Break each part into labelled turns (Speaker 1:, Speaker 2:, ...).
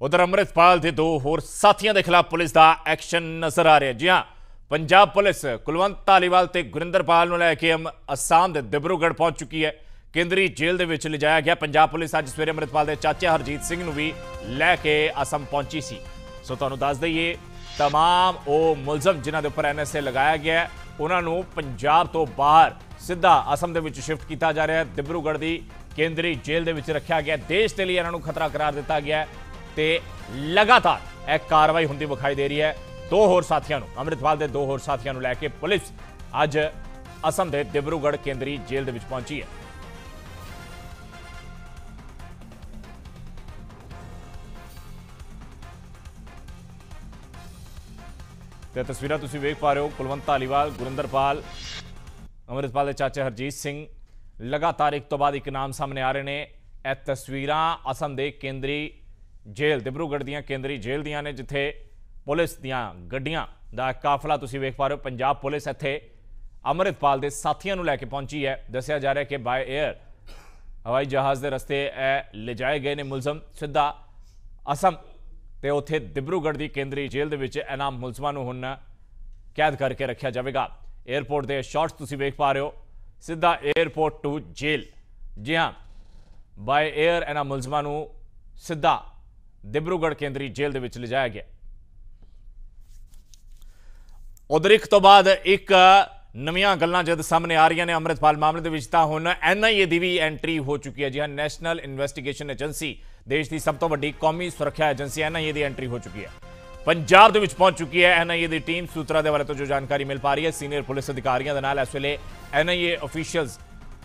Speaker 1: ਉਧਰ ਅੰਮ੍ਰਿਤਪਾਲ ਦੇ ਦੋ ਹੋਰ ਸਾਥੀਆਂ ਦੇ ਖਿਲਾਫ ਪੁਲਿਸ ਦਾ ਐਕਸ਼ਨ ਨਜ਼ਰ ਆ ਰਿਹਾ ਜੀ ਹਾਂ ਪੰਜਾਬ ਪੁਲਿਸ ਕੁਲਵੰਤ ਧਾਲੀਵਾਲ ਤੇ ਗੁਰਿੰਦਰਪਾਲ ਨੂੰ ਲੈ ਕੇ ਅਮ- ਅਸਾਮ ਦੇ ਦਿਬਰੂਗੜ੍ਹ ਪਹੁੰਚ ਚੁੱਕੀ ਹੈ ਕੇਂਦਰੀ ਜੇਲ੍ਹ ਦੇ ਵਿੱਚ ਲਿਜਾਇਆ ਗਿਆ ਪੰਜਾਬ ਪੁਲਿਸ ਅੱਜ ਸਵੇਰੇ ਅੰਮ੍ਰਿਤਪਾਲ ਦੇ ਚਾਚਾ ਹਰਜੀਤ ਸਿੰਘ ਨੂੰ ਵੀ ਲੈ ਕੇ ਅਸਮ ਪਹੁੰਚੀ ਸੀ ਸੋ ਤੁਹਾਨੂੰ ਦੱਸ ਦਈਏ तमाम ਉਹ ਮੁਲਜ਼ਮ ਜਿਨ੍ਹਾਂ ਦੇ ਉੱਪਰ ਐਨਐਸਏ ਲਗਾਇਆ ਗਿਆ ਹੈ, ਉਹਨਾਂ ਨੂੰ ਪੰਜਾਬ ਤੋਂ ਬਾਹਰ ਸਿੱਧਾ ਅਸਮ ਦੇ ਵਿੱਚ ਸ਼ਿਫਟ ਕੀਤਾ ਜਾ ਰਿਹਾ ਹੈ ਦਿਬਰੂਗੜ੍ਹ ਦੀ ਕੇਂਦਰੀ ਜੇਲ੍ਹ ਦੇ ਵਿੱਚ ਰੱਖਿਆ ਗਿਆ ਹੈ। ਦੇਸ਼ ਦੇ ਲਈ ਇਹਨਾਂ ਨੂੰ ਖਤਰਾ ਕਰਾਰ ਦਿੱਤਾ ਗਿਆ ਹੈ ਤੇ ਲਗਾਤਾਰ ਇਹ ਕਾਰਵਾਈ ਹੁੰਦੀ ਵਿਖਾਈ ਦੇ ਰਹੀ ਹੈ। ਦੋ ਹੋਰ ਸਾਥੀਆਂ ਨੂੰ ਅੰਮ੍ਰਿਤਪਾਲ ਦੇ ਦੋ ਹੋਰ ਸਾਥੀਆਂ ਨੂੰ ਲੈ ਕੇ ਪੁਲਿਸ ਅੱਜ ਅਸਮ ਦੇ ਦਿਬਰੂਗੜ੍ਹ ਕੇਂਦਰੀ ਜੇਲ੍ਹ ਦੇ ਵਿੱਚ ਪਹੁੰਚੀ ਹੈ। ਤੇ ਤਸਵੀਰਾਂ ਤੁਸੀਂ ਵੇਖ ਪਾ ਰਹੇ ਹੋ, ਕੁਲਵੰਤ ਧਾਲੀਵਾਲ, ਗੁਰਿੰਦਰਪਾਲ, ਅੰਮ੍ਰਿਤਪਾਲ ਦੇ ਚਾਚੇ ਹਰਜੀਤ ਸਿੰਘ, ਲਗਾਤਾਰ ਇੱਕ ਤੋਂ ਬਾਅਦ ਇੱਕ ਨਾਮ ਸਾਹਮਣੇ ਆ ਰਹੇ ਨੇ। ਇਹ ਤਸਵੀਰਾਂ ਅਸਮ ਦੇ ਕੇਂਦਰੀ ਜੇਲ੍ਹ ਦਿਬਰੂਗੜ੍ਹ ਦੀਆਂ ਕੇਂਦਰੀ ਜੇਲ੍ਹ ਦੀਆਂ ਨੇ, ਜਿੱਥੇ ਪੁਲਿਸ ਦੀਆਂ ਗੱਡੀਆਂ ਦਾ ਕਾਫਲਾ ਤੁਸੀਂ ਵੇਖ ਪਾ ਰਹੇ ਹੋ। ਪੰਜਾਬ ਪੁਲਿਸ ਇੱਥੇ ਅਮਰਿਤਪਾਲ ਦੇ ਸਾਥੀਆਂ ਨੂੰ ਲੈ ਕੇ ਪਹੁੰਚੀ ਹੈ। ਦੱਸਿਆ ਜਾ ਰਿਹਾ ਕਿ ਬਾਈ 에ਅਰ ਹਵਾਈ ਜਹਾਜ਼ ਦੇ ਰਸਤੇ ਇਹ ਲਿਜਾਏ ਗਏ ਨੇ ਮੁਲਜ਼ਮ। ਸਿੱਧਾ ਅਸਮ ਤੇ ਉੱਥੇ ਦਿਬਰੂਗੜ੍ਹ ਦੀ ਕੇਂਦਰੀ ਜੇਲ੍ਹ ਦੇ ਵਿੱਚ ਇਹਨਾਂ ਮੁਲਜ਼ਮਾਂ ਨੂੰ ਹੁਣ ਕੈਦ ਕਰਕੇ ਰੱਖਿਆ ਜਾਵੇਗਾ। 에ਅਰਪੋਰਟ ਦੇ ਸ਼ਾਟਸ ਤੁਸੀਂ ਵੇਖ ਪਾ ਰਹੇ ਹੋ। ਸਿੱਧਾ 에ਅਰਪੋਰਟ ਟੂ ਜੇਲ੍ਹ। ਜੀ ਹਾਂ ਬਾਈ 에ਅਰ ਇਹਨਾਂ ਮੁਲਜ਼ਮਾਂ ਨੂੰ ਸਿੱਧਾ ਦਿਬਰੂਗੜ੍ਹ ਕੇਂਦਰੀ ਜੇਲ੍ਹ ਦੇ ਵਿੱਚ ਲਿਜਾਇਆ ਗਿਆ। ਉਧਰ ਇੱਕ ਤੋਂ ਬਾਅਦ ਇੱਕ ਨਵੀਆਂ ਗੱਲਾਂ ਜਦ ਸਾਹਮਣੇ ਆ ਰਹੀਆਂ ਨੇ ਅੰਮ੍ਰਿਤਪਾਲ ਮਾਮਲੇ ਦੇ ਵਿੱਚ ਤਾਂ ਹੁਣ ਐਨਆਈਏ ਦੀ ਵੀ ਐਂਟਰੀ ਹੋ ਚੁੱਕੀ ਹੈ ਜੀ। ਹਾਂ ਨੈਸ਼ਨਲ ਇਨਵੈਸਟੀਗੇਸ਼ਨ ਏਜੰਸੀ ਦੇਸ਼ ਦੀ ਸਭ ਤੋਂ ਵੱਡੀ ਕੌਮੀ ਸੁਰੱਖਿਆ ਏਜੰਸੀ ਐਨਆਈਏ ਦੀ ਐਂਟਰੀ ਹੋ ਚੁੱਕੀ ਹੈ। ਪੰਜਾਬ ਦੇ ਵਿੱਚ ਪਹੁੰਚ ਚੁੱਕੀ ਹੈ ਐਨਆਈਏ ਦੀ ਟੀਮ। ਸੂਤਰਾਂ ਦੇ ਵਾਲੇ ਤੋਂ ਜੋ ਜਾਣਕਾਰੀ ਮਿਲ ਪਾ ਰਹੀ ਹੈ, ਸੀਨੀਅਰ ਪੁਲਿਸ ਅਧਿਕਾਰੀਆਂ ਦੇ ਨਾਲ ਇਸ ਵੇਲੇ ਐਨਆਈਏ ਅਫੀਸ਼ੀਅਲਸ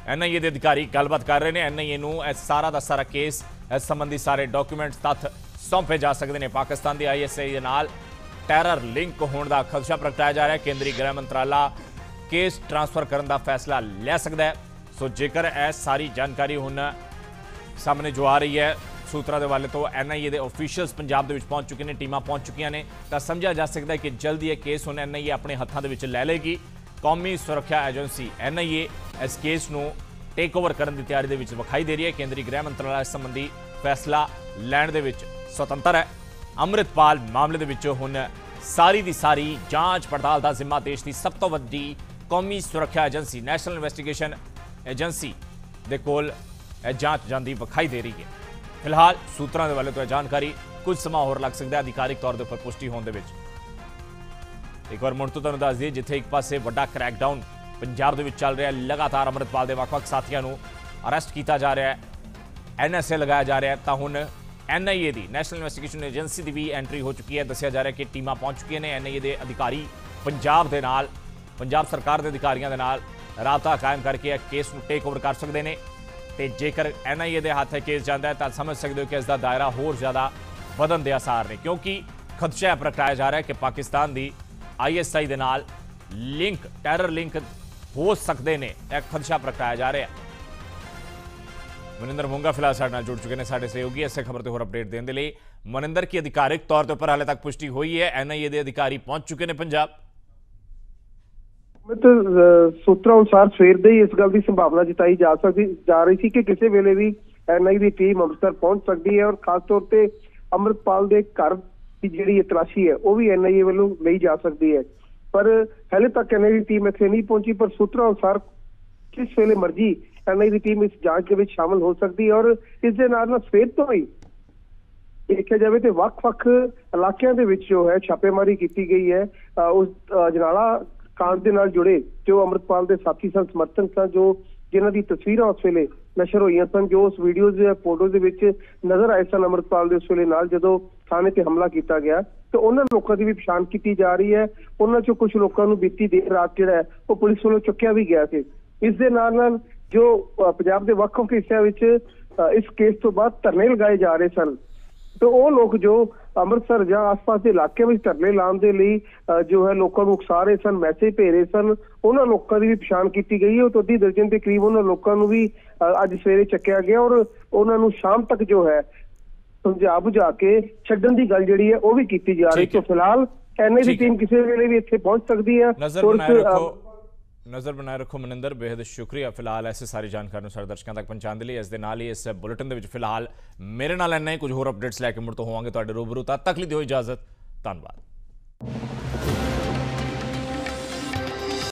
Speaker 1: ਐਨਆਈਏ ਦੇ ਅਧਿਕਾਰੀ ਗੱਲਬਾਤ ਕਰ ਰਹੇ ਨੇ। ਐਨਆਈਏ ਨੂੰ ਇਹ ਸਾਰਾ ਦਾ ਸਾਰਾ ਕੇਸ, ਇਸ ਸੰਬੰਧੀ ਸਾਰੇ ਡਾਕੂਮੈਂਟਸ ਤੱਥ ਸੌਂਪੇ ਜਾ ਸਕਦੇ ਨੇ ਪਾਕਿਸਤਾਨ ਦੀ ਆਈਐਸਆਈ ਦੇ ਨਾਲ। ਟੈਰਰ ਲਿੰਕ ਹੋਣ ਦਾ ਖਦਸ਼ਾ ਪ੍ਰਗਟਾਇਆ ਜਾ ਰਿਹਾ ਹੈ। ਕੇਂਦਰੀ ਗ੍ਰਹਿ ਮੰਤਰਾਲਾ ਕੇਸ ਟ੍ਰਾਂਸਫਰ ਕਰਨ ਦਾ ਫੈਸਲਾ ਲੈ ਸਕਦਾ ਹੈ। ਸੋ ਜੇਕਰ ਇਹ ਸਾਰੀ ਜਾਣਕਾਰੀ ਹੁਣ ਸਾਹਮਣੇ ਜੋ ਆ ਰਹੀ ਹੈ, ਸੂਤਰਾਂ ਦੇ ਵਾਲੇ ਤੋਂ ਐਨਆਈਏ ਦੇ ਅਫੀਸ਼ੀਅਲਸ ਪੰਜਾਬ ਦੇ ਵਿੱਚ ਪਹੁੰਚ ਚੁੱਕੇ ਨੇ, ਟੀਮਾਂ ਪਹੁੰਚ ਚੁੱਕੀਆਂ ਨੇ। ਤਾਂ ਸਮਝਿਆ ਜਾ ਸਕਦਾ ਹੈ ਕਿ ਜਲਦੀ ਇਹ ਕੇਸ ਹੁਣ ਐਨਆਈਏ ਆਪਣੇ ਹੱਥਾਂ ਦੇ ਵਿੱਚ ਲੈ ਲੇਗੀ। ਕੌਮੀ ਸੁਰੱਖਿਆ ਏਜੰਸੀ ਐਨਆਈਏ ਇਸ ਕੇਸ ਨੂੰ ਟੇਕ ਓਵਰ ਕਰਨ ਦੀ ਤਿਆਰੀ ਦੇ ਵਿੱਚ ਵਿਖਾਈ ਦੇ ਰਹੀ ਹੈ। ਕੇਂਦਰੀ ਗ੍ਰਹਿ ਮੰਤਰਾਲਾ ਇਸ ਸੰਬੰਧੀ ਫੈਸਲਾ ਲੈਣ ਦੇ ਵਿੱਚ ਸੁਤੰਤਰ ਹੈ। ਅੰਮ੍ਰਿਤਪਾਲ ਮਾਮਲੇ ਦੇ ਵਿੱਚ ਹੁਣ ਸਾਰੀ ਦੀ ਸਾਰੀ ਜਾਂਚ ਪੜਤਾਲ ਦਾ ਜ਼ਿੰਮਾ ਦੇਸ਼ ਦੀ ਸਭ ਤੋਂ ਵੱਡੀ ਕੌਮੀ ਸੁਰੱਖਿਆ ਏਜੰਸੀ, ਨੈਸ਼ਨਲ ਇਨਵੈਸਟੀਗੇਸ਼ਨ ਏਜੰਸੀ ਦੇ ਕੋਲ ਇਹ ਜਾਂਚ ਜਾਂਦੀ ਵਿਖਾਈ ਦੇ ਰਹੀ ਹੈ। ਫਿਲਹਾਲ ਸੂਤਰਾਂ ਦੇ ਵੱਲੋਂ ਤੋਂ ਜਾਣਕਾਰੀ ਕੁਝ ਸਮਾਂ ਹੋਰ ਲੱਗ ਸਕਦਾ ਹੈ ਅਧਿਕਾਰਿਕ ਤੌਰ ਦੇ ਉੱਪਰ ਪੁਸ਼ਟੀ ਹੋਣ ਦੇ ਵਿੱਚ। ਇੱਕ ਵਾਰ ਮੁੜ ਤੋਂ ਤੁਹਾਨੂੰ ਦੱਸ ਦਈਏ, ਜਿੱਥੇ ਇੱਕ ਪਾਸੇ ਵੱਡਾ ਕ੍ਰੈਕਡਾਊਨ ਪੰਜਾਬ ਦੇ ਵਿੱਚ ਚੱਲ ਰਿਹਾ ਲਗਾਤਾਰ ਅੰਮ੍ਰਿਤਪਾਲ ਦੇ ਵੱਖ-ਵੱਖ ਸਾਥੀਆਂ ਨੂੰ ਅਰੈਸਟ ਕੀਤਾ ਜਾ ਰਿਹਾ ਹੈ। ਐਨਐਸਏ ਲਗਾਇਆ ਜਾ ਰਿਹਾ ਤਾਂ ਹੁਣ ਐਨਆਈਏ ਦੀ ਨੈਸ਼ਨਲ ਇਨਵੈਸਟੀਗੇਸ਼ਨ ਏਜੰਸੀ ਦੀ ਵੀ ਐਂਟਰੀ ਹੋ ਚੁੱਕੀ ਹੈ। ਦੱਸਿਆ ਜਾ ਰਿਹਾ ਕਿ ਟੀਮਾਂ ਪਹੁੰਚ ਚੁੱਕੀਆਂ ਨੇ। ਐਨਆਈਏ ਦੇ ਅਧਿਕਾਰੀ ਪੰਜਾਬ ਦੇ ਨਾਲ, ਪੰਜਾਬ ਸਰਕਾਰ ਦੇ ਅਧਿਕਾਰੀਆਂ ਦੇ ਨਾਲ ਰਾਬਤਾ ਕਾਇਮ ਕਰਕੇ ਇਹ ਕੇਸ ਨੂੰ ਟੇਕ ਓਵਰ ਕਰ ਸਕਦੇ ਨੇ। ਤੇ ਜੇਕਰ ਐਨਆਈਏ ਦੇ ਹੱਥ ਕੇਸ ਜਾਂਦਾ ਹੈ, ਤਾਂ ਸਮਝ ਸਕਦੇ ਹੋ ਕਿ ਇਸ ਦਾ ਦਾਇਰਾ ਹੋਰ ਜ਼ਿਆਦਾ ਵਧਣ ਦੇ ਆਸਾਰ ਨੇ। ਕਿਉਂਕਿ ਖਦਸ਼ਾ ਪ੍ਰਗਟਾਇਆ ਜਾ ਰਿਹਾ ਹੈ ਕਿ ਪਾਕਿਸਤਾਨ ਦੀ ਆਈਐਸਆਈ ਦੇ ਨਾਲ ਲਿੰਕ ਟੈਰਰ ਲਿੰਕ ਹੋ ਸਕਦੇ ਨੇ। ਇਹ ਖਦਸ਼ਾ ਪ੍ਰਗਟਾਇਆ ਜਾ ਰਿਹਾ ਹੈ। ਮਨਿੰਦਰ ਮੁੰਗਾ ਫਿਲਹਾਲ ਸਾਡੇ ਨਾਲ ਜੁੜ ਚੁੱਕੇ ਨੇ ਸਾਡੇ ਸਹਿਯੋਗੀ, ਇਸੇ ਖਬਰ ਤੇ ਹੋਰ ਅਪਡੇਟ ਦੇਣ ਦੇ ਲਈ। ਮਨਿੰਦਰ, ਕੀ ਅਧਿਕਾਰਿਕ ਤੌਰ ਤੇ ਉੱਪਰ ਹਾਲੇ ਤੱਕ ਪੁਸ਼ਟੀ ਹੋਈ ਹੈ? ਐਨਆਈਏ ਦੇ ਅਧਿਕਾਰੀ ਪਹੁੰਚ ਚੁੱਕੇ ਨੇ ਪੰਜਾਬ?
Speaker 2: ਮਿਤ ਸੂਤਰਾਂ ਅਨੁਸਾਰ ਸਵੇਰ ਦੇ ਹੀ ਇਸ ਗੱਲ ਦੀ ਸੰਭਾਵਨਾ ਜਤਾਈ ਜਾ ਸਕਦੀ, ਜਾ ਰਹੀ ਸੀ ਕਿ ਕਿਸੇ ਵੇਲੇ ਵੀ ਐਨਆਈ ਦੀ ਟੀਮ ਅੰਮ੍ਰਿਤਸਰ ਪਹੁੰਚ ਸਕਦੀ ਹੈ ਔਰ ਖਾਸ ਤੌਰ ਤੇ ਅੰਮ੍ਰਿਤਪਾਲ ਦੇ ਘਰ ਦੀ ਜਿਹੜੀ ਤਲਾਸ਼ੀ ਹੈ, ਉਹ ਵੀ ਐਨਆਈਏ ਵੱਲੋਂ ਲਈ ਜਾ ਸਕਦੀ ਹੈ। ਪਰ ਹਲੇ ਤੱਕ ਐਨਆਈ ਦੀ ਟੀਮ ਇੱਥੇ ਨਹੀਂ ਪਹੁੰਚੀ, ਪਰ ਸੂਤਰਾਂ ਅਨੁਸਾਰ ਕਿਸ ਵੇਲੇ ਮਰਜ਼ੀ ਐਨਆਈ ਦੀ ਟੀਮ ਇਸ ਜਾਂਚ ਦੇ ਵਿੱਚ ਸ਼ਾਮਲ ਹੋ ਸਕਦੀ ਹੈ ਔਰ ਇਸ ਦੇ ਨਾਲ ਨਾਲ ਸਵੇਰ ਤੋਂ ਹੀ ਦੇਖਿਆ ਜਾਵੇ ਤੇ ਵੱਖ-ਵੱਖ ਇਲਾਕਿਆਂ ਦੇ ਵਿੱਚ ਜੋ ਹੈ ਛਾਪੇਮਾਰੀ ਕੀਤੀ ਗਈ ਹੈ। ਉਸ ਜਨਾਲਾ ਕਾਂਡ ਦੇ ਨਾਲ ਜੁੜੇ ਜੋ ਅੰਮ੍ਰਿਤਪਾਲ ਦੇ ਸਾਥੀ ਸਨ, ਸਮਰਥਕ ਸਨ, ਜੋ ਜਿਨ੍ਹਾਂ ਦੀ ਤਸਵੀਰਾਂ ਉਸ ਵੇਲੇ ਨਸ਼ਰ ਹੋਈਆਂ ਸਨ, ਜੋ ਉਸ ਵੀਡੀਓਜ਼ ਜਾਂ ਫੋਟੋਜ਼ ਦੇ ਵਿੱਚ ਨਜ਼ਰ ਆਏ ਸਨ ਅੰਮ੍ਰਿਤਪਾਲ ਦੇ ਉਸ ਵੇਲੇ ਨਾਲ ਜਦੋਂ ਥਾਣੇ ਤੇ ਹਮਲਾ ਕੀਤਾ ਗਿਆ। ਤੇ ਉਹਨਾਂ ਲੋਕਾਂ ਦੀ ਵੀ ਪਛਾਣ ਕੀਤੀ ਜਾ ਰਹੀ ਹੈ। ਉਹਨਾਂ ਚੋਂ ਕੁਝ ਲੋਕਾਂ ਨੂੰ ਬੀਤੀ ਦੇਰ ਰਾਤ ਜਿਹੜਾ ਹੈ, ਉਹ ਪੁਲਿਸ ਵੱਲੋਂ ਚੁੱਕਿਆ ਵੀ ਗਿਆ ਸੀ। ਇਸ ਦੇ ਨਾਲ ਨਾਲ ਜੋ ਪੰਜਾਬ ਦੇ ਵੱਖ-ਵੱਖ ਹਿੱਸਿਆਂ ਵਿੱਚ ਇਸ ਕੇਸ ਤੋਂ ਬਾਅਦ ਧਰਨੇ ਲਗਾਏ ਜਾ ਰਹੇ ਸਨ। ਤੇ ਉਹ ਲੋਕ ਜੋ ਅੰਮ੍ਰਿਤਸਰ ਜਾਂ ਆਸ-ਪਾਸ ਦੇ ਇਲਾਕੇ ਵਿੱਚ ਧਰਨੇ ਲਾਉਣ ਦੇ ਲਈ ਜੋ ਹੈ ਲੋਕਾਂ ਨੂੰ ਉਕਸਾ ਰਹੇ ਸਨ ਮੈਸੇਜ ਭੇਜ ਰਹੇ ਸਨ ਉਹਨਾਂ ਲੋਕਾਂ ਦੀ ਵੀ ਪਛਾਣ ਕੀਤੀ ਗਈ ਹੈ। ਉਹ ਤੋਂ ਅੱਧੀ ਦਰਜਨ ਦੇ ਕਰੀਬ ਉਹਨਾਂ ਲੋਕਾਂ ਨੂੰ ਵੀ ਅੱਜ ਸਵੇਰੇ ਚੱਕਿਆ ਗਿਆ ਔਰ ਉਹਨਾਂ ਨੂੰ ਸ਼ਾਮ ਤੱਕ ਜੋ ਹੈ ਸਮਝਾ ਬੁਝਾ ਕੇ ਛੱਡਣ ਦੀ ਗੱਲ ਜਿਹੜੀ ਹੈ ਉਹ ਵੀ ਕੀਤੀ ਜਾ ਰਹੀ
Speaker 1: ਹੈ।
Speaker 2: ਸੋ ਫਿਲਹਾਲ ਐਨਏ ਦੀ। ਟੀਮ ਕਿਸੇ ਵੇਲੇ ਵੀ ਇੱਥੇ ਪਹੁੰਚ ਸਕਦੀ ਹੈ।
Speaker 1: ਨਜ਼ਰ ਬਣਾਏ ਰੱਖੋ। ਨਜ਼ਰ ਬਣਾਏ ਰੱਖੋ ਮਨਿੰਦਰ ਬੇहद ਸ਼ੁਕਰੀਆ। ਫਿਲਹਾਲ ਐਸੇ ਸਾਰੀ ਜਾਣਕਾਰੀ ਨੂੰ ਸਾਡੇ ਦਰਸ਼ਕਾਂ ਤੱਕ ਪਹੁੰਚਾਉਣ ਦੇ ਲਈ ਇਸ ਦੇ ਨਾਲ ਹੀ ਇਸ ਬੁਲੇਟਿਨ ਦੇ ਵਿੱਚ ਫਿਲਹਾਲ ਮੇਰੇ ਨਾਲ ਇੰਨਾ ਹੀ। ਕੁਝ ਹੋਰ ਅਪਡੇਟਸ ਲੈ ਕੇ ਮੁੜ ਤੋਂ ਹੋਵਾਂਗੇ ਤੁਹਾਡੇ ਰੂਬਰੂ। ਤਦ ਤੱਕ ਲਈ ਦਿਓ ਇਜਾਜ਼ਤ। ਧੰਨਵਾਦ।